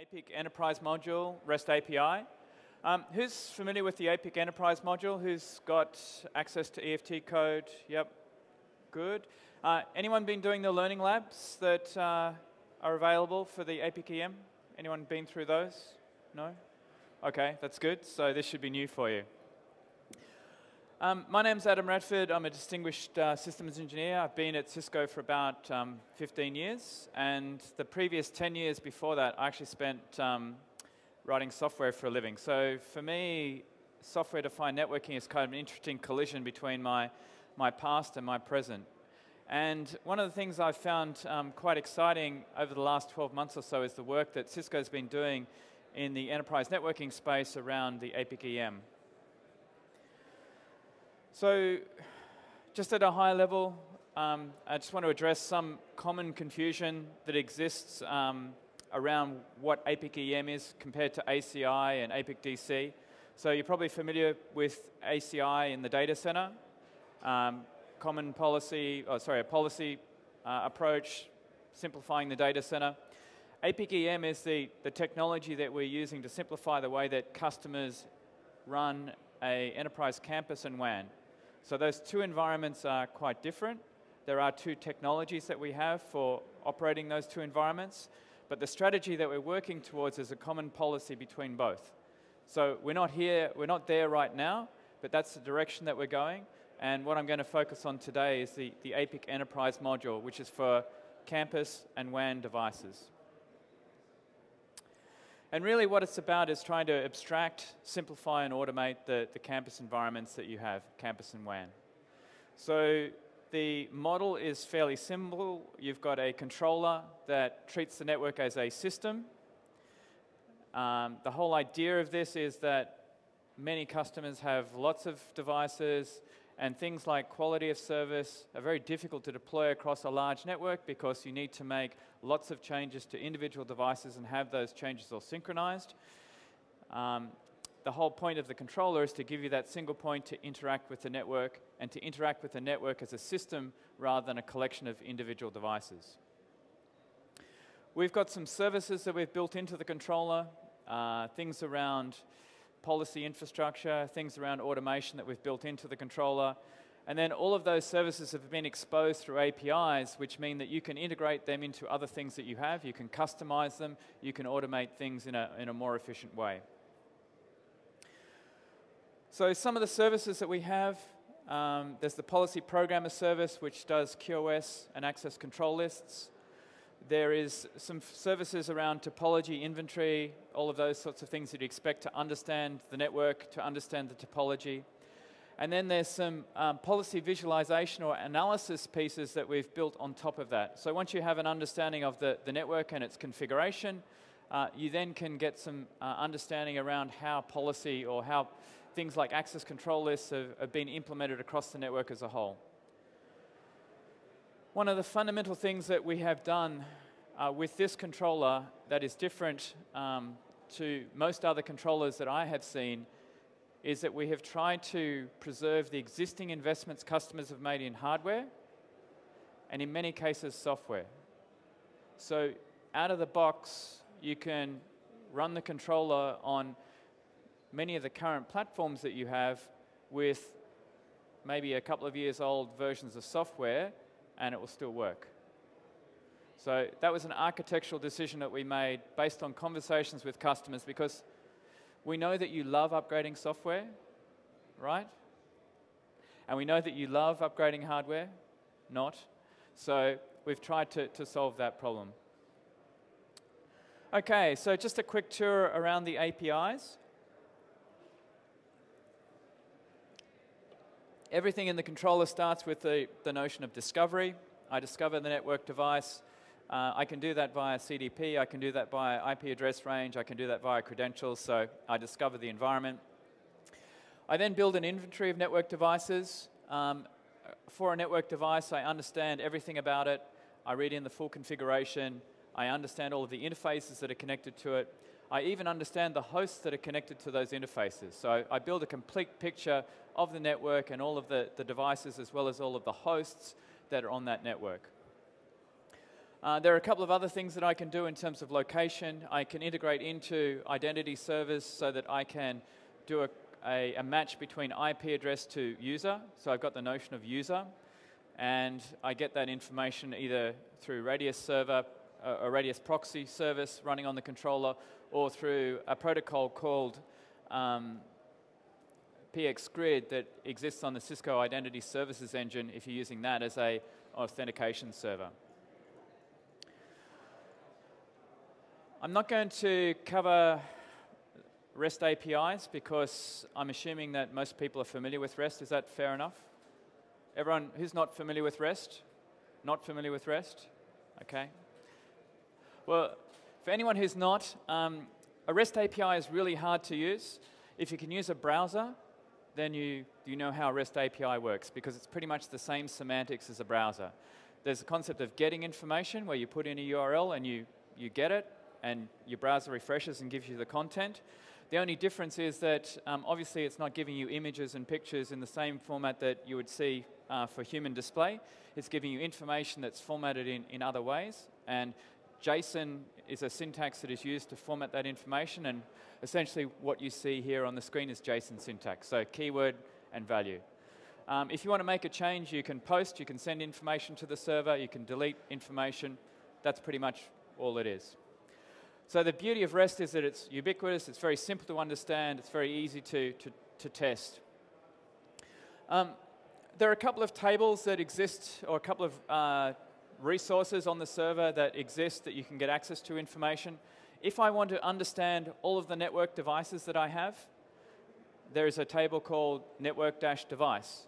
APIC Enterprise module, REST API. Um, who's familiar with the APIC Enterprise module? Who's got access to EFT code? Yep, good. Uh, anyone been doing the learning labs that uh, are available for the APIC EM? Anyone been through those? No? Okay, that's good. So this should be new for you. Um, my name's Adam Radford. I'm a distinguished uh, systems engineer. I've been at Cisco for about um, 15 years, and the previous 10 years before that, I actually spent um, writing software for a living. So for me, software-defined networking is kind of an interesting collision between my, my past and my present. And one of the things I've found um, quite exciting over the last 12 months or so is the work that Cisco's been doing in the enterprise networking space around the APIC EM. So just at a high level, um, I just want to address some common confusion that exists um, around what APIC EM is compared to ACI and APIC DC. So you're probably familiar with ACI in the data center. Um, common policy, oh, sorry, a policy uh, approach, simplifying the data center. APIC EM is the, the technology that we're using to simplify the way that customers run a enterprise campus and WAN. So those two environments are quite different. There are two technologies that we have for operating those two environments, but the strategy that we're working towards is a common policy between both. So we're not here, we're not there right now, but that's the direction that we're going. And what I'm going to focus on today is the, the APIC Enterprise module, which is for campus and WAN devices. And really what it's about is trying to abstract, simplify and automate the, the campus environments that you have, campus and WAN. So the model is fairly simple. You've got a controller that treats the network as a system. Um, the whole idea of this is that many customers have lots of devices, and things like quality of service are very difficult to deploy across a large network because you need to make lots of changes to individual devices and have those changes all synchronized. Um, the whole point of the controller is to give you that single point to interact with the network and to interact with the network as a system rather than a collection of individual devices. We've got some services that we've built into the controller, uh, things around policy infrastructure, things around automation that we've built into the controller. And then all of those services have been exposed through APIs, which mean that you can integrate them into other things that you have, you can customize them, you can automate things in a, in a more efficient way. So some of the services that we have, um, there's the Policy Programmer service, which does QoS and access control lists. There is some services around topology, inventory, all of those sorts of things that you expect to understand the network, to understand the topology. And then there's some um, policy visualization or analysis pieces that we've built on top of that. So once you have an understanding of the, the network and its configuration, uh, you then can get some uh, understanding around how policy or how things like access control lists have, have been implemented across the network as a whole. One of the fundamental things that we have done uh, with this controller that is different um, to most other controllers that I have seen is that we have tried to preserve the existing investments customers have made in hardware and in many cases software. So out of the box, you can run the controller on many of the current platforms that you have with maybe a couple of years old versions of software and it will still work. So that was an architectural decision that we made based on conversations with customers because we know that you love upgrading software, right? And we know that you love upgrading hardware, not. So we've tried to, to solve that problem. Okay, so just a quick tour around the APIs. Everything in the controller starts with the, the notion of discovery. I discover the network device. Uh, I can do that via CDP. I can do that via IP address range. I can do that via credentials. So I discover the environment. I then build an inventory of network devices. Um, for a network device, I understand everything about it. I read in the full configuration. I understand all of the interfaces that are connected to it. I even understand the hosts that are connected to those interfaces. So I build a complete picture of the network and all of the, the devices as well as all of the hosts that are on that network. Uh, there are a couple of other things that I can do in terms of location. I can integrate into identity servers so that I can do a, a, a match between IP address to user. So I've got the notion of user, and I get that information either through Radius server, a Radius proxy service running on the controller, or through a protocol called um, PXGrid that exists on the Cisco Identity Services Engine if you're using that as a authentication server. I'm not going to cover REST APIs because I'm assuming that most people are familiar with REST. Is that fair enough? Everyone who's not familiar with REST? Not familiar with REST? Okay. Well, for anyone who's not, um, a REST API is really hard to use. If you can use a browser, then you, you know how REST API works because it's pretty much the same semantics as a browser. There's a concept of getting information where you put in a URL and you, you get it, and your browser refreshes and gives you the content. The only difference is that um, obviously it's not giving you images and pictures in the same format that you would see uh, for human display. It's giving you information that's formatted in, in other ways. And JSON is a syntax that is used to format that information. And essentially what you see here on the screen is JSON syntax. So keyword and value. Um, if you want to make a change, you can post, you can send information to the server, you can delete information. That's pretty much all it is. So the beauty of REST is that it's ubiquitous, it's very simple to understand, it's very easy to, to, to test. Um, there are a couple of tables that exist, or a couple of uh, resources on the server that exist that you can get access to information. If I want to understand all of the network devices that I have, there is a table called network-device.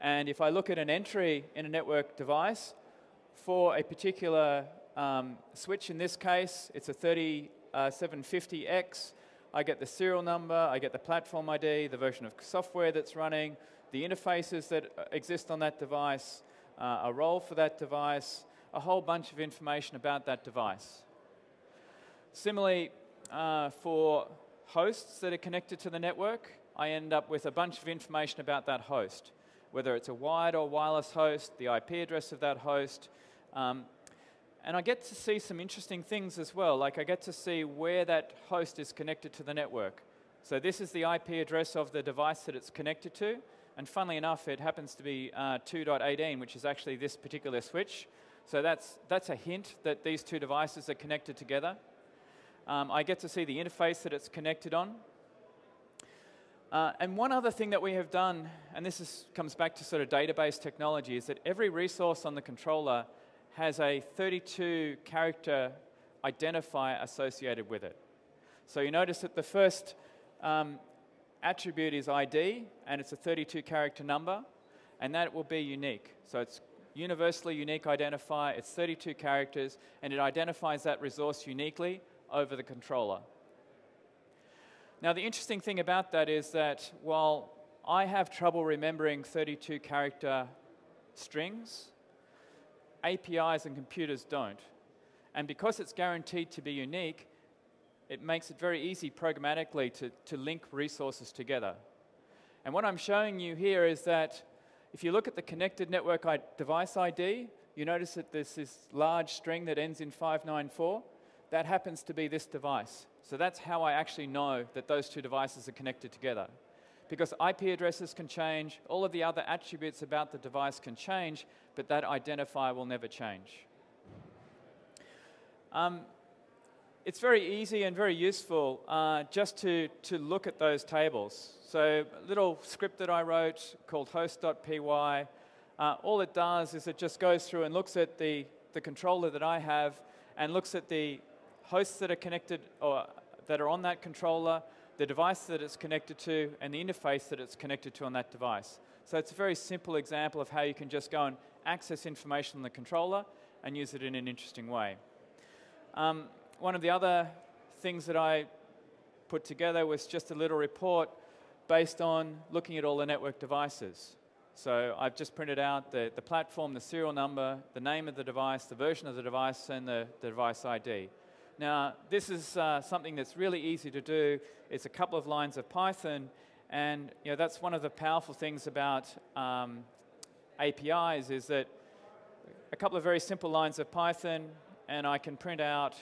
And if I look at an entry in a network device for a particular um, switch in this case, it's a 3750X. I get the serial number, I get the platform ID, the version of software that's running, the interfaces that uh, exist on that device, uh, a role for that device, a whole bunch of information about that device. Similarly, uh, for hosts that are connected to the network, I end up with a bunch of information about that host, whether it's a wired or wireless host, the IP address of that host, um, and I get to see some interesting things as well, like I get to see where that host is connected to the network. So this is the IP address of the device that it's connected to, and funnily enough, it happens to be uh, 2.18, which is actually this particular switch. So that's, that's a hint that these two devices are connected together. Um, I get to see the interface that it's connected on. Uh, and one other thing that we have done, and this is, comes back to sort of database technology, is that every resource on the controller has a 32 character identifier associated with it. So you notice that the first um, attribute is ID, and it's a 32 character number, and that will be unique. So it's universally unique identifier, it's 32 characters, and it identifies that resource uniquely over the controller. Now the interesting thing about that is that while I have trouble remembering 32 character strings, APIs and computers don't. And because it's guaranteed to be unique, it makes it very easy programmatically to, to link resources together. And what I'm showing you here is that if you look at the connected network device ID, you notice that there's this large string that ends in 594. That happens to be this device. So that's how I actually know that those two devices are connected together because IP addresses can change, all of the other attributes about the device can change, but that identifier will never change. Um, it's very easy and very useful uh, just to, to look at those tables. So a little script that I wrote called host.py, uh, all it does is it just goes through and looks at the, the controller that I have and looks at the hosts that are connected or that are on that controller, the device that it's connected to, and the interface that it's connected to on that device. So it's a very simple example of how you can just go and access information on the controller and use it in an interesting way. Um, one of the other things that I put together was just a little report based on looking at all the network devices. So I've just printed out the, the platform, the serial number, the name of the device, the version of the device, and the, the device ID. Now, this is uh, something that's really easy to do. It's a couple of lines of Python, and you know, that's one of the powerful things about um, APIs is that a couple of very simple lines of Python, and I can print out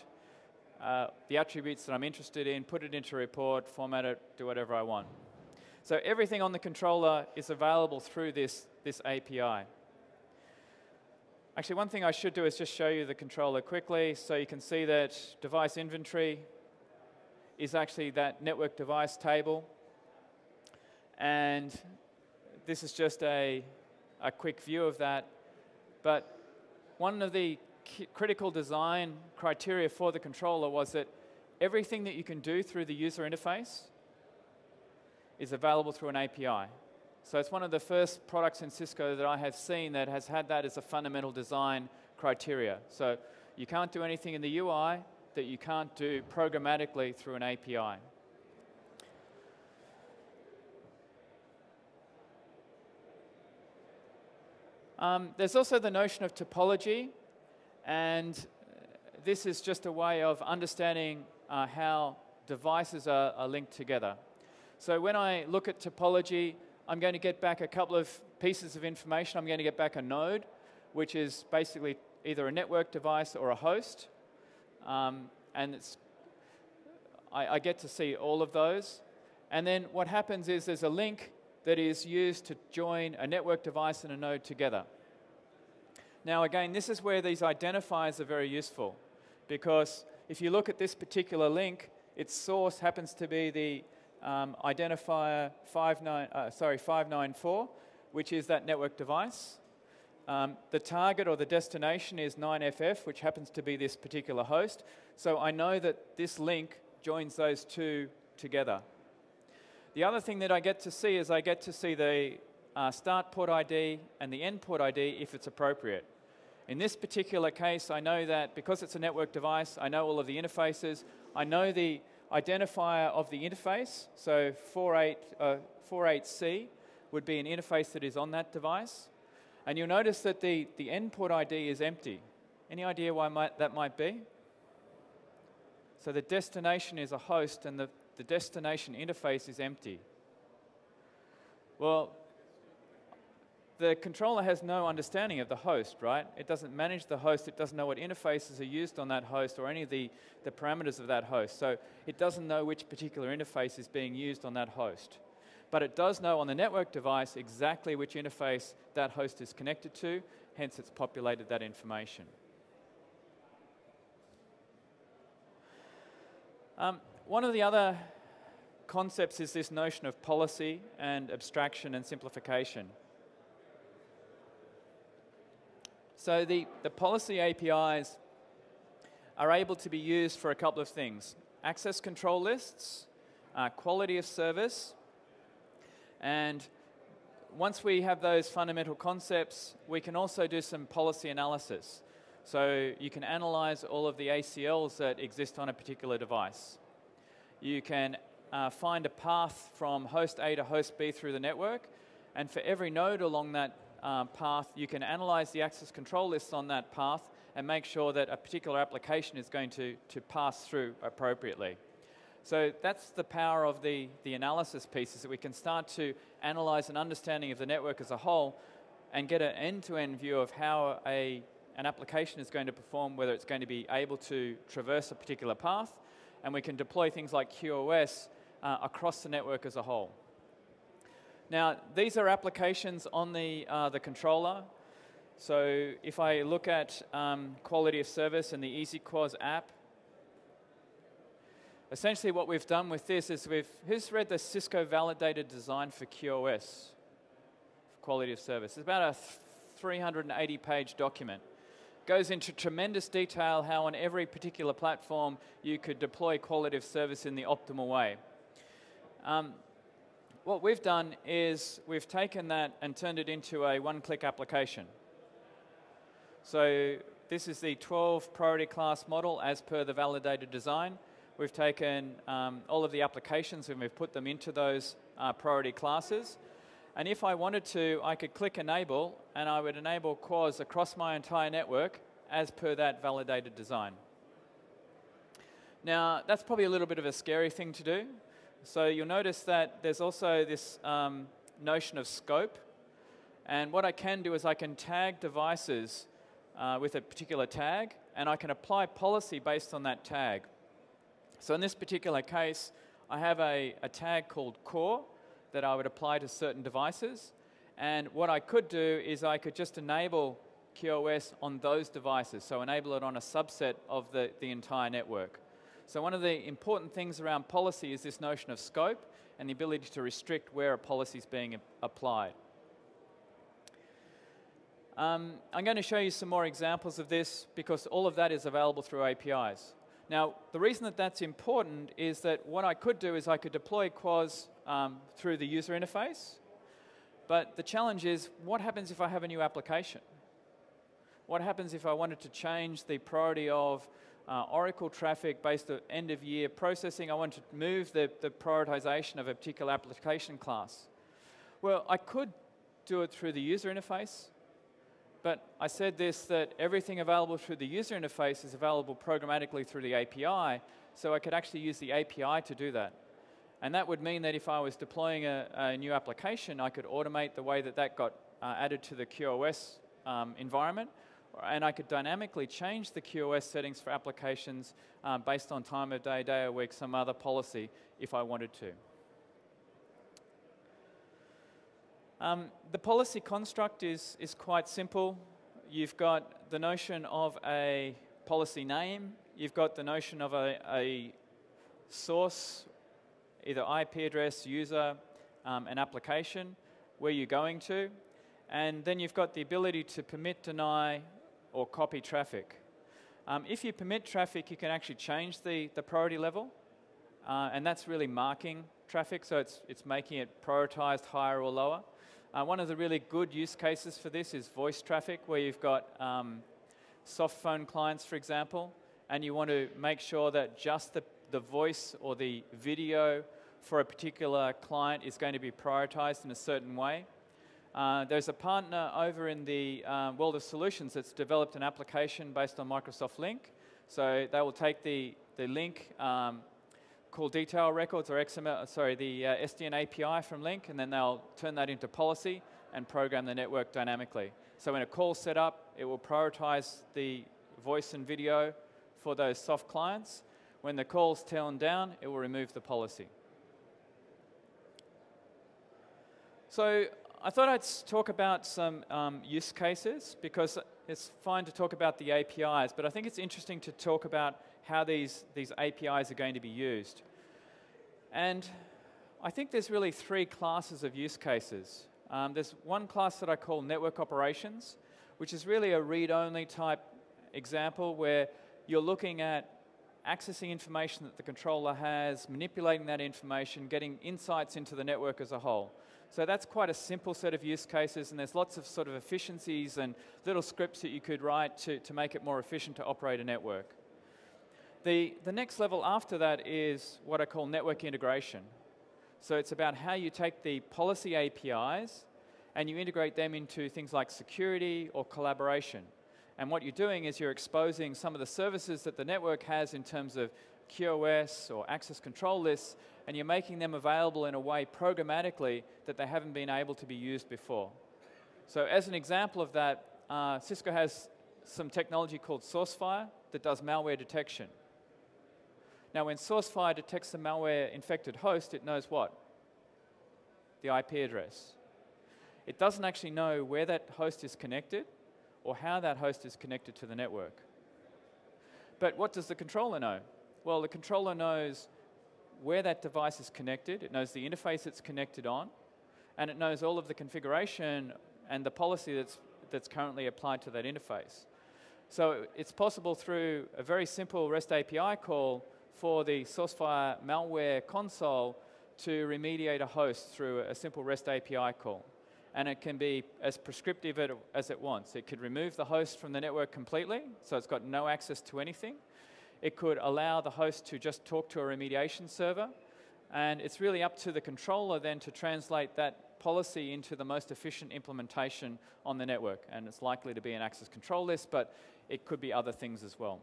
uh, the attributes that I'm interested in, put it into a report, format it, do whatever I want. So everything on the controller is available through this, this API. Actually, one thing I should do is just show you the controller quickly so you can see that device inventory is actually that network device table. And this is just a, a quick view of that. But one of the critical design criteria for the controller was that everything that you can do through the user interface is available through an API. So it's one of the first products in Cisco that I have seen that has had that as a fundamental design criteria. So you can't do anything in the UI that you can't do programmatically through an API. Um, there's also the notion of topology, and this is just a way of understanding uh, how devices are, are linked together. So when I look at topology, I'm going to get back a couple of pieces of information. I'm going to get back a node, which is basically either a network device or a host. Um, and it's, I, I get to see all of those. And then what happens is there's a link that is used to join a network device and a node together. Now again, this is where these identifiers are very useful because if you look at this particular link, its source happens to be the um, identifier 59, uh, sorry, 594, which is that network device. Um, the target or the destination is 9FF, which happens to be this particular host. So I know that this link joins those two together. The other thing that I get to see is I get to see the uh, start port ID and the end port ID if it's appropriate. In this particular case, I know that because it's a network device, I know all of the interfaces. I know the identifier of the interface, so 48, uh, 48C would be an interface that is on that device. And you'll notice that the, the endport ID is empty. Any idea why might, that might be? So the destination is a host and the, the destination interface is empty. Well, the controller has no understanding of the host, right? It doesn't manage the host, it doesn't know what interfaces are used on that host or any of the, the parameters of that host. So it doesn't know which particular interface is being used on that host. But it does know on the network device exactly which interface that host is connected to, hence it's populated that information. Um, one of the other concepts is this notion of policy and abstraction and simplification. So the, the policy APIs are able to be used for a couple of things. Access control lists, uh, quality of service, and once we have those fundamental concepts, we can also do some policy analysis. So you can analyze all of the ACLs that exist on a particular device. You can uh, find a path from host A to host B through the network, and for every node along that um, path, you can analyze the access control lists on that path and make sure that a particular application is going to, to pass through appropriately. So that's the power of the, the analysis piece, is that we can start to analyze an understanding of the network as a whole and get an end-to-end -end view of how a, an application is going to perform, whether it's going to be able to traverse a particular path, and we can deploy things like QoS uh, across the network as a whole. Now, these are applications on the, uh, the controller. So if I look at um, quality of service and the EasyQoS app, essentially what we've done with this is we've, who's read the Cisco validated design for QoS, for quality of service? It's about a 380 page document. Goes into tremendous detail how on every particular platform you could deploy quality of service in the optimal way. Um, what we've done is we've taken that and turned it into a one-click application. So this is the 12 priority class model as per the validated design. We've taken um, all of the applications and we've put them into those uh, priority classes. And if I wanted to, I could click enable and I would enable QoS across my entire network as per that validated design. Now, that's probably a little bit of a scary thing to do so you'll notice that there's also this um, notion of scope. And what I can do is I can tag devices uh, with a particular tag, and I can apply policy based on that tag. So in this particular case, I have a, a tag called core that I would apply to certain devices. And what I could do is I could just enable QoS on those devices, so enable it on a subset of the, the entire network. So one of the important things around policy is this notion of scope and the ability to restrict where a policy is being applied. Um, I'm going to show you some more examples of this because all of that is available through APIs. Now, the reason that that's important is that what I could do is I could deploy QoS um, through the user interface, but the challenge is what happens if I have a new application? What happens if I wanted to change the priority of uh, Oracle traffic based on end of year processing? I want to move the, the prioritization of a particular application class. Well, I could do it through the user interface, but I said this that everything available through the user interface is available programmatically through the API, so I could actually use the API to do that. And that would mean that if I was deploying a, a new application, I could automate the way that that got uh, added to the QoS um, environment, and I could dynamically change the QoS settings for applications um, based on time of day, day of week, some other policy if I wanted to. Um, the policy construct is, is quite simple. You've got the notion of a policy name, you've got the notion of a, a source, either IP address, user, um, an application, where you're going to, and then you've got the ability to permit, deny, or copy traffic. Um, if you permit traffic, you can actually change the, the priority level, uh, and that's really marking traffic, so it's, it's making it prioritized higher or lower. Uh, one of the really good use cases for this is voice traffic, where you've got um, soft phone clients, for example, and you want to make sure that just the, the voice or the video for a particular client is going to be prioritized in a certain way. Uh, there's a partner over in the uh, world of solutions that's developed an application based on Microsoft Lync. So they will take the, the Lync, um, call detail records or XML, sorry, the uh, SDN API from Lync, and then they'll turn that into policy and program the network dynamically. So when a call's set up, it will prioritize the voice and video for those soft clients. When the call's turned down, it will remove the policy. So I thought I'd talk about some um, use cases because it's fine to talk about the APIs, but I think it's interesting to talk about how these, these APIs are going to be used. And I think there's really three classes of use cases. Um, there's one class that I call network operations, which is really a read-only type example where you're looking at accessing information that the controller has, manipulating that information, getting insights into the network as a whole. So that's quite a simple set of use cases, and there's lots of sort of efficiencies and little scripts that you could write to, to make it more efficient to operate a network. The, the next level after that is what I call network integration. So it's about how you take the policy APIs and you integrate them into things like security or collaboration. And what you're doing is you're exposing some of the services that the network has in terms of QoS or access control lists, and you're making them available in a way programmatically that they haven't been able to be used before. So as an example of that, uh, Cisco has some technology called SourceFire that does malware detection. Now, when SourceFire detects a malware-infected host, it knows what? The IP address. It doesn't actually know where that host is connected or how that host is connected to the network. But what does the controller know? Well, the controller knows where that device is connected, it knows the interface it's connected on, and it knows all of the configuration and the policy that's, that's currently applied to that interface. So it's possible through a very simple REST API call for the SourceFire malware console to remediate a host through a simple REST API call. And it can be as prescriptive as it wants. It could remove the host from the network completely, so it's got no access to anything. It could allow the host to just talk to a remediation server. And it's really up to the controller then to translate that policy into the most efficient implementation on the network. And it's likely to be an access control list, but it could be other things as well.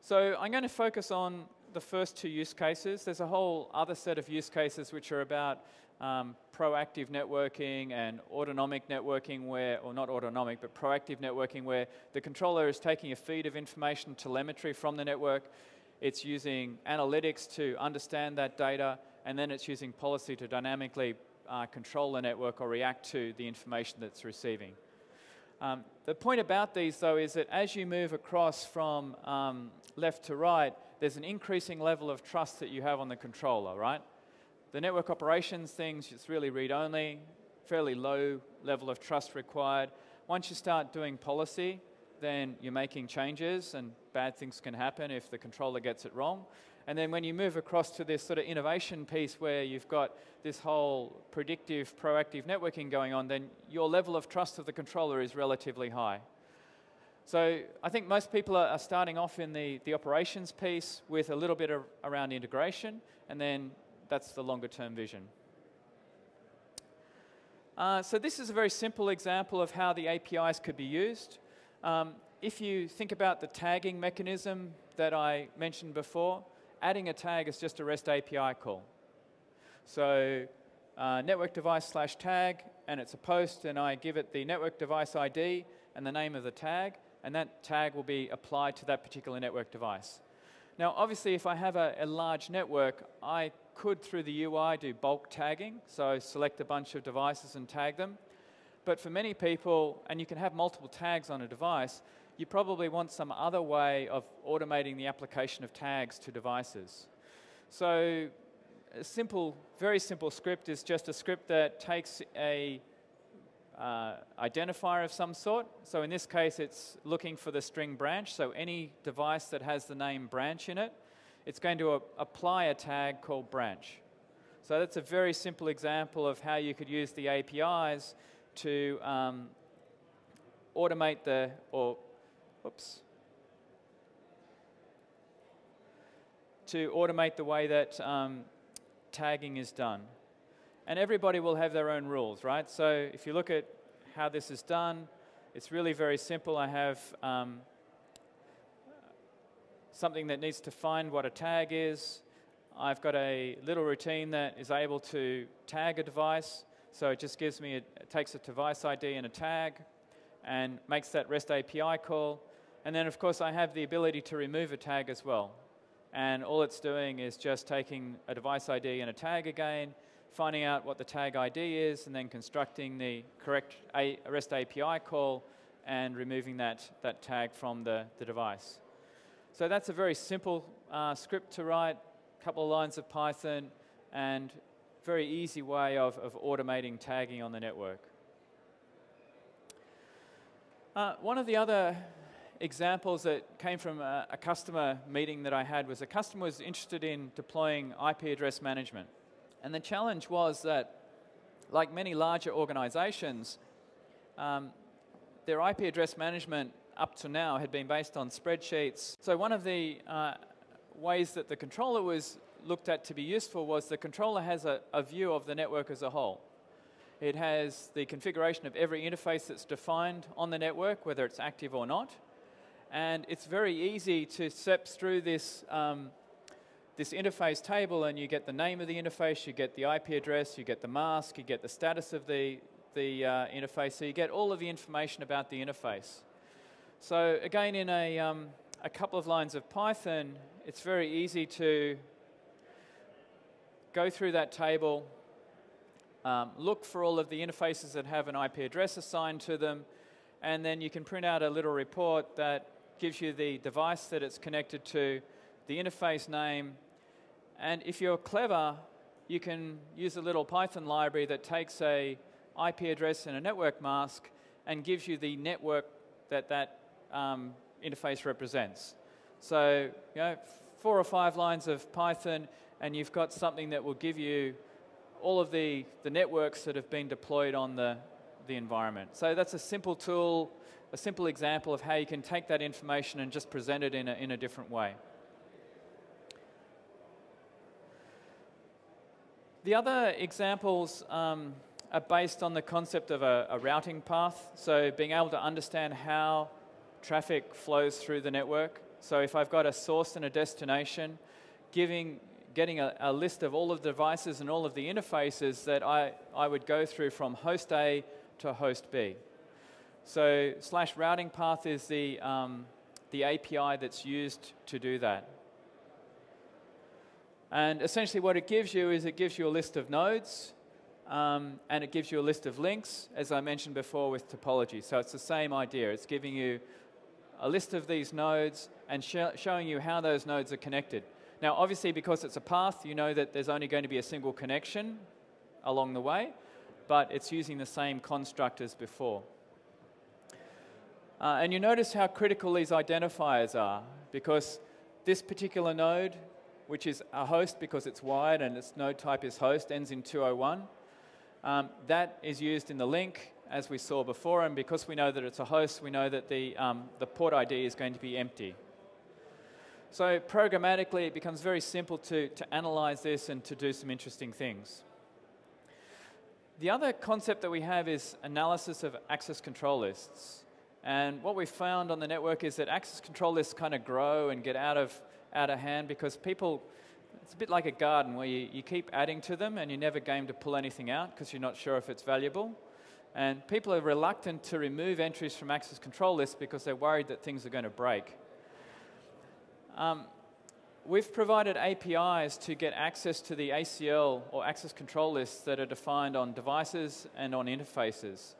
So I'm going to focus on the first two use cases. There's a whole other set of use cases which are about um, proactive networking and autonomic networking where, or not autonomic, but proactive networking where the controller is taking a feed of information, telemetry from the network, it's using analytics to understand that data, and then it's using policy to dynamically uh, control the network or react to the information that's receiving. Um, the point about these, though, is that as you move across from um, left to right, there's an increasing level of trust that you have on the controller, right? The network operations things, it's really read-only, fairly low level of trust required. Once you start doing policy, then you're making changes and bad things can happen if the controller gets it wrong. And then when you move across to this sort of innovation piece where you've got this whole predictive, proactive networking going on, then your level of trust of the controller is relatively high. So I think most people are, starting off in the, the operations piece with a little bit of, around integration, and then that's the longer term vision. Uh, so this is a very simple example of how the APIs could be used. Um, if you think about the tagging mechanism that I mentioned before, adding a tag is just a REST API call. So uh, network device slash tag, and it's a post, and I give it the network device ID and the name of the tag, and that tag will be applied to that particular network device. Now, obviously, if I have a, a large network, I could, through the UI, do bulk tagging, so select a bunch of devices and tag them. But for many people, and you can have multiple tags on a device, you probably want some other way of automating the application of tags to devices. So a simple, very simple script is just a script that takes a uh, identifier of some sort. So in this case, it's looking for the string branch. So any device that has the name branch in it, it's going to apply a tag called branch. So that's a very simple example of how you could use the APIs to um, automate the, or Whoops. To automate the way that um, tagging is done. And everybody will have their own rules, right? So if you look at how this is done, it's really very simple. I have um, something that needs to find what a tag is. I've got a little routine that is able to tag a device. So it just gives me, a, it takes a device ID and a tag and makes that REST API call. And then, of course, I have the ability to remove a tag as well. And all it's doing is just taking a device ID and a tag again, finding out what the tag ID is, and then constructing the correct REST API call and removing that, that tag from the, the device. So that's a very simple uh, script to write, a couple of lines of Python, and very easy way of, of automating tagging on the network. Uh, one of the other examples that came from a, a, customer meeting that I had was a customer was interested in deploying IP address management. And the challenge was that, like many larger organizations, um, their IP address management up to now had been based on spreadsheets. So one of the uh, ways that the controller was looked at to be useful was the controller has a, a view of the network as a whole. It has the configuration of every interface that's defined on the network, whether it's active or not. And it's very easy to step through this, um, this interface table and you get the name of the interface, you get the IP address, you get the mask, you get the status of the, the uh, interface, so you get all of the information about the interface. So again, in a, um, a couple of lines of Python, it's very easy to go through that table, um, look for all of the interfaces that have an IP address assigned to them, and then you can print out a little report that gives you the device that it's connected to, the interface name, and if you're clever, you can use a little Python library that takes a IP address and a network mask and gives you the network that that um, interface represents. So, you know, four or five lines of Python, and you've got something that will give you all of the, the networks that have been deployed on the, the environment. So that's a simple tool a simple example of how you can take that information and just present it in a, in a different way. The other examples um, are based on the concept of a, a, routing path. So being able to understand how traffic flows through the network. So if I've got a source and a destination, giving, getting a, a, list of all of the devices and all of the interfaces that I, I would go through from host A to host B. So slash routing path is the, um, the API that's used to do that. And essentially what it gives you is it gives you a list of nodes, um, and it gives you a list of links, as I mentioned before with topology. So it's the same idea. It's giving you a list of these nodes and sh showing you how those nodes are connected. Now, obviously, because it's a path, you know that there's only going to be a single connection along the way, but it's using the same construct as before. Uh, and you notice how critical these identifiers are, because this particular node which is a host because it's wide and its node type is host, ends in 201. Um, that is used in the link, as we saw before, and because we know that it's a host, we know that the, um, the port ID is going to be empty. So programmatically, it becomes very simple to, to analyze this and to do some interesting things. The other concept that we have is analysis of access control lists. And what we found on the network is that access control lists kind of grow and get out of out of hand because people, it's a bit like a garden where you, you keep adding to them and you never game to pull anything out because you're not sure if it's valuable. And people are reluctant to remove entries from access control lists because they're worried that things are going to break. Um, we've provided APIs to get access to the ACL or access control lists that are defined on devices and on interfaces.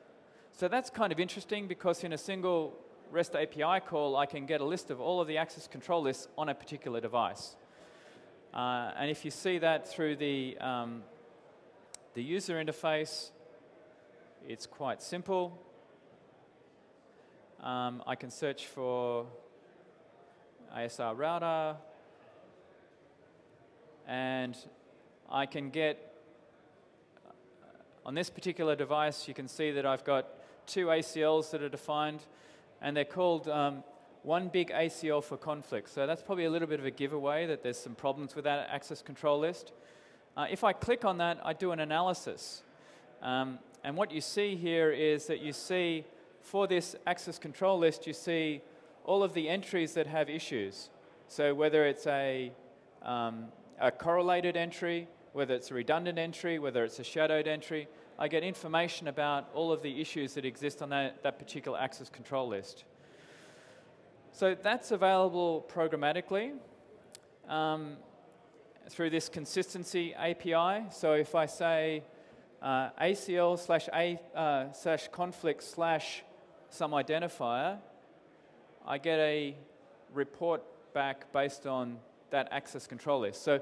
So that's kind of interesting because in a single REST API call, I can get a list of all of the access control lists on a particular device. Uh, and if you see that through the, um, the user interface, it's quite simple. Um, I can search for ASR router, and I can get, on this particular device, you can see that I've got two ACLs that are defined and they're called um, one big ACL for conflict. So that's probably a little bit of a giveaway that there's some problems with that access control list. Uh, if I click on that, I do an analysis. Um, and what you see here is that you see, for this access control list, you see all of the entries that have issues. So whether it's a, um, a correlated entry, whether it's a redundant entry, whether it's a shadowed entry, I get information about all of the issues that exist on that, that particular access control list. So that's available programmatically um, through this consistency API. So if I say uh, ACL slash A uh, slash conflict slash some identifier, I get a report back based on that access control list. So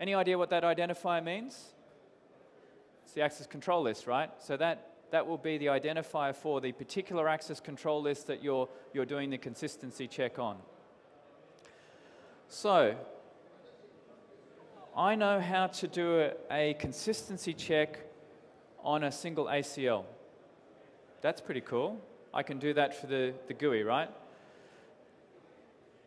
any idea what that identifier means? It's the access control list, right? So that, that will be the identifier for the particular access control list that you're, you're doing the consistency check on. So I know how to do a, a consistency check on a single ACL. That's pretty cool. I can do that for the, the GUI, right?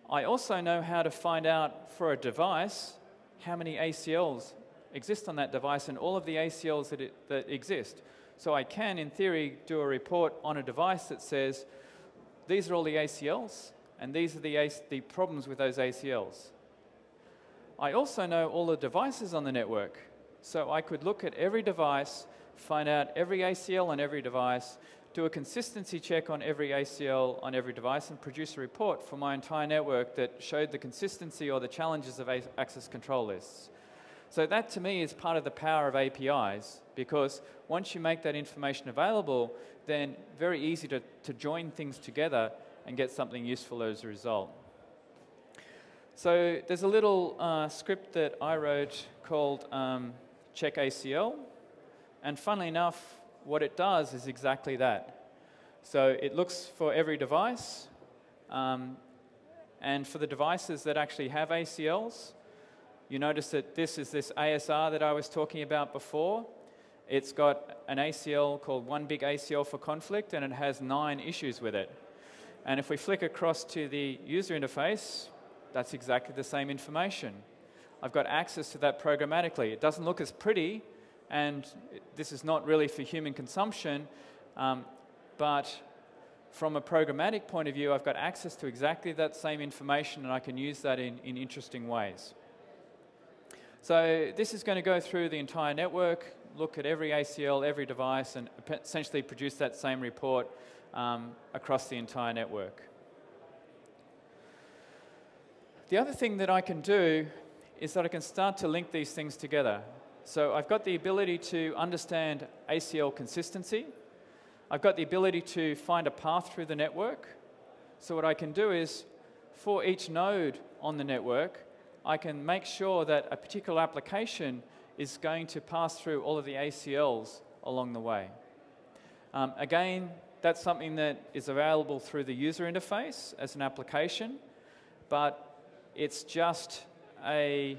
I also know how to find out for a device how many ACLs exist on that device and all of the ACLs that, it, that exist. So I can, in theory, do a report on a device that says, these are all the ACLs, and these are the, the problems with those ACLs. I also know all the devices on the network. So I could look at every device, find out every ACL on every device, do a consistency check on every ACL on every device, and produce a report for my entire network that showed the consistency or the challenges of access control lists. So that to me is part of the power of APIs because once you make that information available, then very easy to, to join things together and get something useful as a result. So there's a little uh, script that I wrote called um, check ACL. And funnily enough, what it does is exactly that. So it looks for every device. Um, and for the devices that actually have ACLs, you notice that this is this ASR that I was talking about before. It's got an ACL called One Big ACL for Conflict, and it has nine issues with it. And if we flick across to the user interface, that's exactly the same information. I've got access to that programmatically. It doesn't look as pretty, and this is not really for human consumption, um, but from a programmatic point of view, I've got access to exactly that same information, and I can use that in, in interesting ways. So this is going to go through the entire network, look at every ACL, every device, and essentially produce that same report um, across the entire network. The other thing that I can do is that I can start to link these things together. So I've got the ability to understand ACL consistency. I've got the ability to find a path through the network. So what I can do is, for each node on the network, I can make sure that a particular application is going to pass through all of the ACLs along the way. Um, again, that's something that is available through the user interface as an application, but it's just a,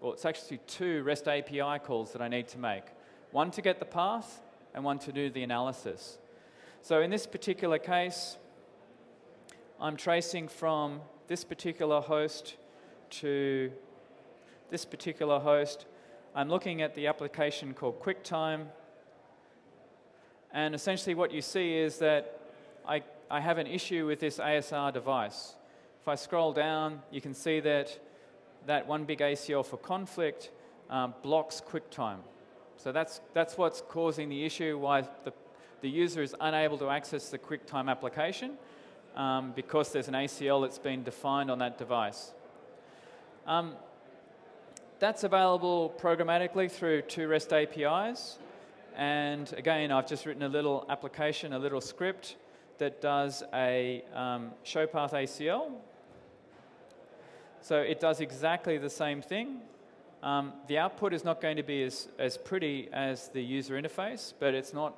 well, it's actually two REST API calls that I need to make. One to get the path and one to do the analysis. So in this particular case, I'm tracing from this particular host to this particular host. I'm looking at the application called QuickTime. And essentially what you see is that I, I have an issue with this ASR device. If I scroll down, you can see that that one big ACL for conflict um, blocks QuickTime. So that's, that's what's causing the issue, why the, the user is unable to access the QuickTime application um, because there's an ACL that's been defined on that device. Um, that's available programmatically through two REST APIs. And again, I've just written a little application, a little script that does a um, show path ACL. So it does exactly the same thing. Um, the output is not going to be as, as pretty as the user interface, but it's not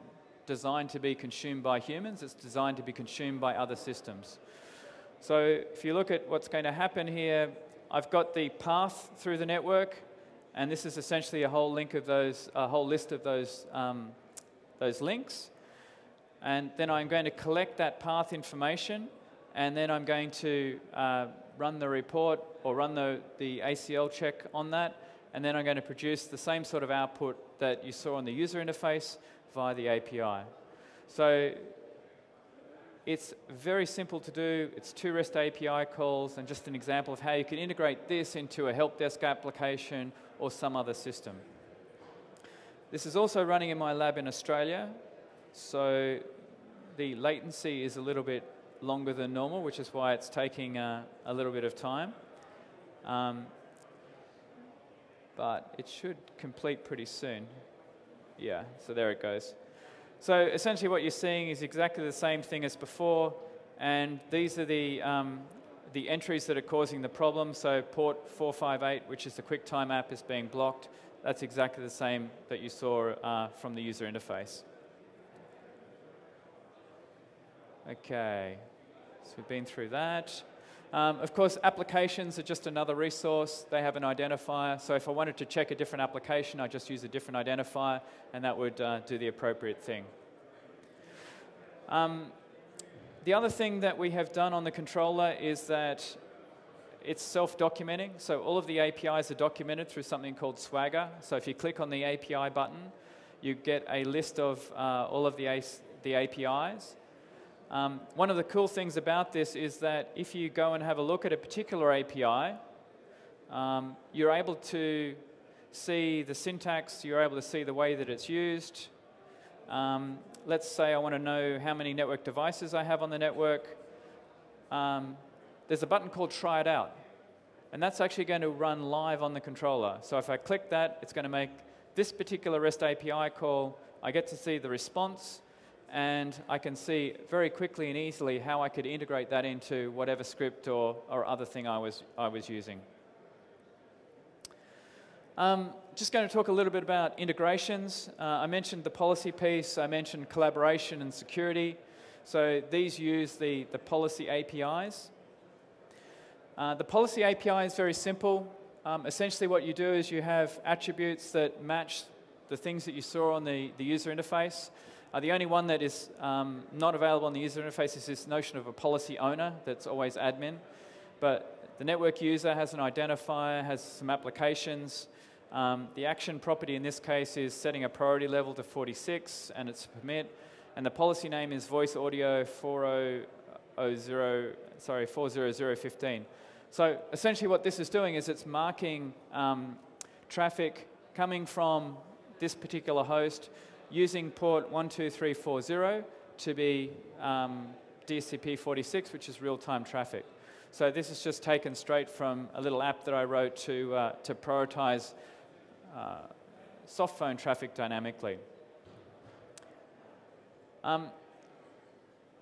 designed to be consumed by humans, it's designed to be consumed by other systems. So if you look at what's going to happen here, I've got the path through the network, and this is essentially a whole link of those, a whole list of those, um, those links. And then I'm going to collect that path information, and then I'm going to uh, run the report or run the, the ACL check on that, and then I'm going to produce the same sort of output that you saw on the user interface via the API. So it's very simple to do. It's two REST API calls and just an example of how you can integrate this into a help desk application or some other system. This is also running in my lab in Australia, so the latency is a little bit longer than normal, which is why it's taking uh, a little bit of time. Um, but it should complete pretty soon. Yeah, so there it goes. So essentially what you're seeing is exactly the same thing as before, and these are the, um, the entries that are causing the problem. So port 458, which is the QuickTime app, is being blocked. That's exactly the same that you saw uh, from the user interface. Okay, so we've been through that. Um, of course, applications are just another resource. They have an identifier. So if I wanted to check a different application, I just use a different identifier, and that would uh, do the appropriate thing. Um, the other thing that we have done on the controller is that it's self-documenting. So all of the APIs are documented through something called Swagger. So if you click on the API button, you get a list of uh, all of the, the APIs. Um, one of the cool things about this is that if you go and have a look at a particular API, um, you're able to see the syntax, you're able to see the way that it's used. Um, let's say I want to know how many network devices I have on the network. Um, there's a button called Try It Out. And that's actually going to run live on the controller. So if I click that, it's going to make this particular REST API call. I get to see the response and I can see very quickly and easily how I could integrate that into whatever script or, or other thing I was, I was using. Um, just going to talk a little bit about integrations. Uh, I mentioned the policy piece, I mentioned collaboration and security. So these use the, the policy APIs. Uh, the policy API is very simple. Um, essentially what you do is you have attributes that match the things that you saw on the, the user interface. Uh, the only one that is um, not available on the user interface is this notion of a policy owner that's always admin. But the network user has an identifier, has some applications. Um, the action property in this case is setting a priority level to 46 and it's permit. And the policy name is voice audio 4000, sorry, 40015. So essentially what this is doing is it's marking um, traffic coming from this particular host using port 12340 to be um, DHCP46, which is real-time traffic. So this is just taken straight from a little app that I wrote to, uh, to prioritize uh, soft phone traffic dynamically. Um,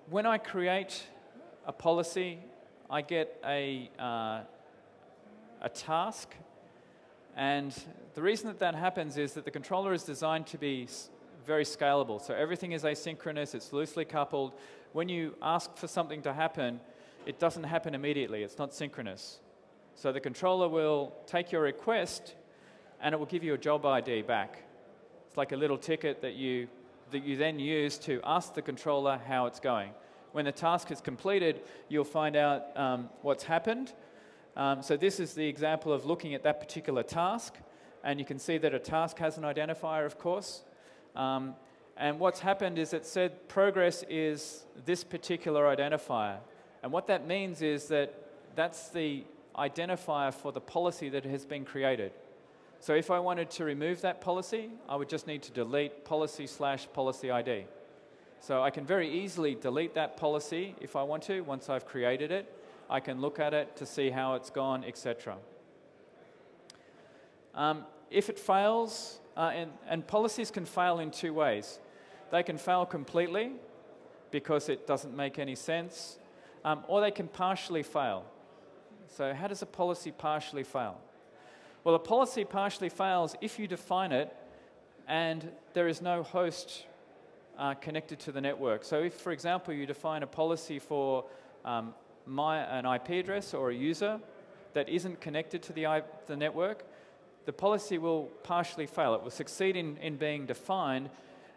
when I create a policy, I get a, uh, a task, and the reason that that happens is that the controller is designed to be very scalable. So everything is asynchronous, it's loosely coupled. When you ask for something to happen, it doesn't happen immediately, it's not synchronous. So the controller will take your request and it will give you a job ID back. It's like a little ticket that you, that you then use to ask the controller how it's going. When the task is completed, you'll find out um, what's happened. Um, so this is the example of looking at that particular task, and you can see that a task has an identifier, of course. Um, and what's happened is it said progress is this particular identifier. And what that means is that that's the identifier for the policy that has been created. So if I wanted to remove that policy, I would just need to delete policy slash policy ID. So I can very easily delete that policy if I want to, once I've created it. I can look at it to see how it's gone, etc. Um, if it fails, uh, and, and policies can fail in two ways. They can fail completely because it doesn't make any sense, um, or they can partially fail. So how does a policy partially fail? Well, a policy partially fails if you define it and there is no host uh, connected to the network. So if, for example, you define a policy for um, my, an IP address or a user that isn't connected to the, the network, the policy will partially fail. It will succeed in, in being defined,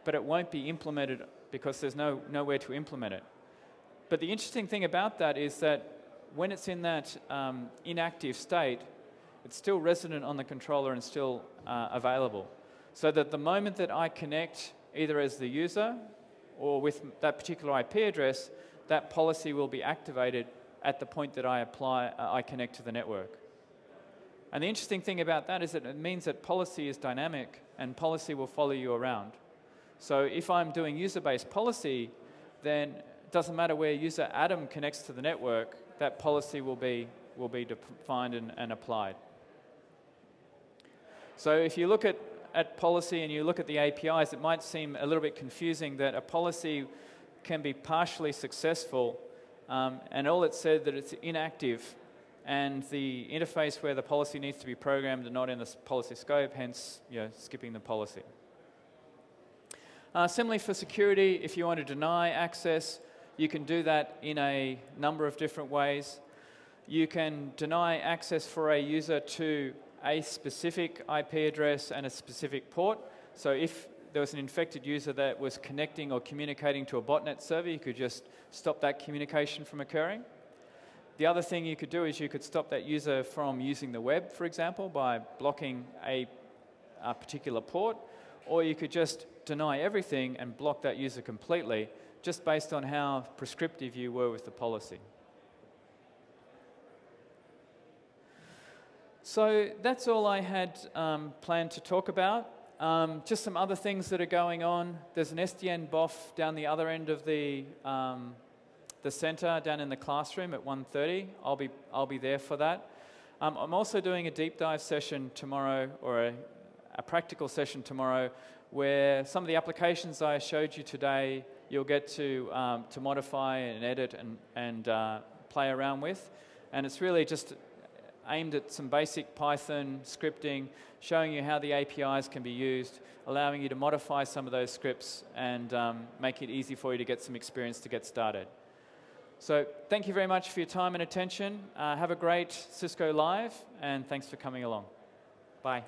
but it won't be implemented because there's no, nowhere to implement it. But the interesting thing about that is that when it's in that um, inactive state, it's still resident on the controller and still uh, available. So that the moment that I connect, either as the user or with that particular IP address, that policy will be activated at the point that I apply, uh, I connect to the network. And the interesting thing about that is that it means that policy is dynamic and policy will follow you around. So if I'm doing user-based policy, then it doesn't matter where user Adam connects to the network, that policy will be, will be defined and, and applied. So if you look at, at policy and you look at the APIs, it might seem a little bit confusing that a policy can be partially successful um, and all it said that it's inactive and the interface where the policy needs to be programmed and not in the policy scope, hence you know, skipping the policy. Uh, similarly for security, if you want to deny access, you can do that in a number of different ways. You can deny access for a user to a specific IP address and a specific port. So if there was an infected user that was connecting or communicating to a botnet server, you could just stop that communication from occurring. The other thing you could do is you could stop that user from using the web, for example, by blocking a, a particular port, or you could just deny everything and block that user completely, just based on how prescriptive you were with the policy. So that's all I had um, planned to talk about. Um, just some other things that are going on. There's an SDN BOF down the other end of the, um, the center, down in the classroom at 1.30. I'll be, I'll be there for that. Um, I'm also doing a deep dive session tomorrow, or a, a practical session tomorrow, where some of the applications I showed you today, you'll get to, um, to modify and edit and, and uh, play around with. And it's really just aimed at some basic Python scripting, showing you how the APIs can be used, allowing you to modify some of those scripts and um, make it easy for you to get some experience to get started. So thank you very much for your time and attention. Uh, have a great Cisco Live, and thanks for coming along. Bye.